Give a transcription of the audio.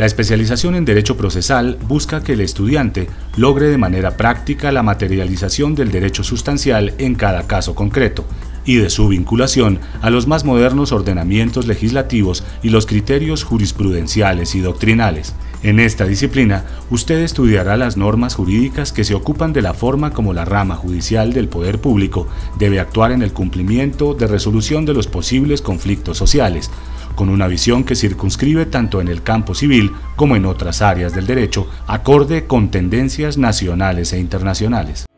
La especialización en Derecho Procesal busca que el estudiante logre de manera práctica la materialización del derecho sustancial en cada caso concreto y de su vinculación a los más modernos ordenamientos legislativos y los criterios jurisprudenciales y doctrinales. En esta disciplina, usted estudiará las normas jurídicas que se ocupan de la forma como la rama judicial del poder público debe actuar en el cumplimiento de resolución de los posibles conflictos sociales, con una visión que circunscribe tanto en el campo civil como en otras áreas del derecho, acorde con tendencias nacionales e internacionales.